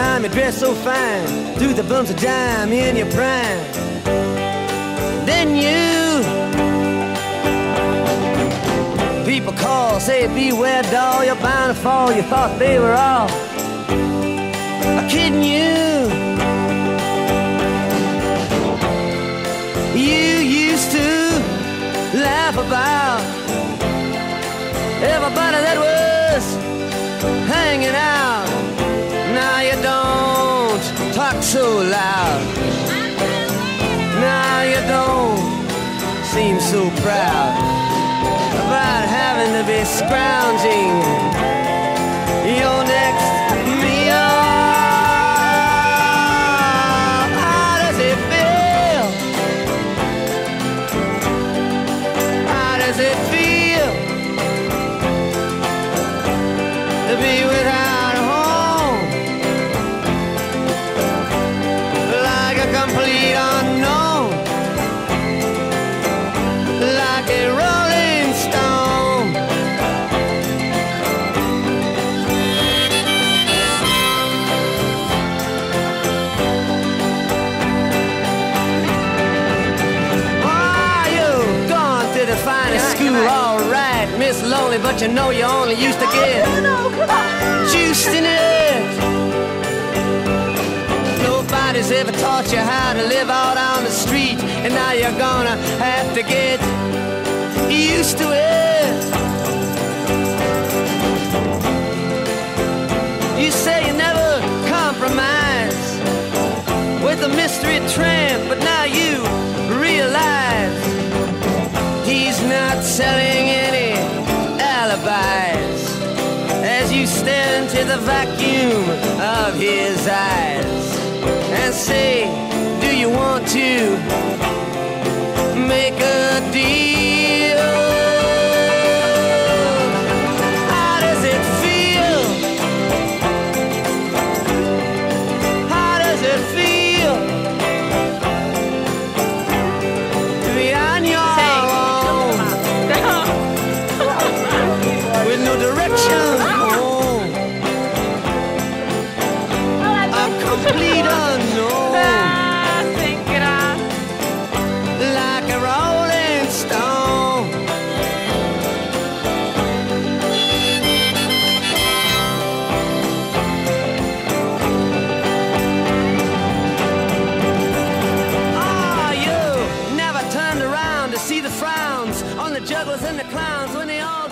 time you dress so fine, through the bumps of dime in your prime. Then you, people call, say beware doll, you're bound to fall. You thought they were all I'm kidding you. You used to laugh about don't talk so loud. Now you don't seem so proud about having to be scrounging Miss Lonely, but you know you only used to get juiced in it. Nobody's ever taught you how to live out on the street, and now you're gonna have to get used to it. You say you never compromise with a mystery tramp, but now you the vacuum of his eyes and say, Do you want to make a deal? Complete unknown, like a rolling stone. Ah, you never turned around to see the frowns on the jugglers and the clowns when they all